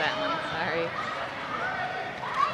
Batman.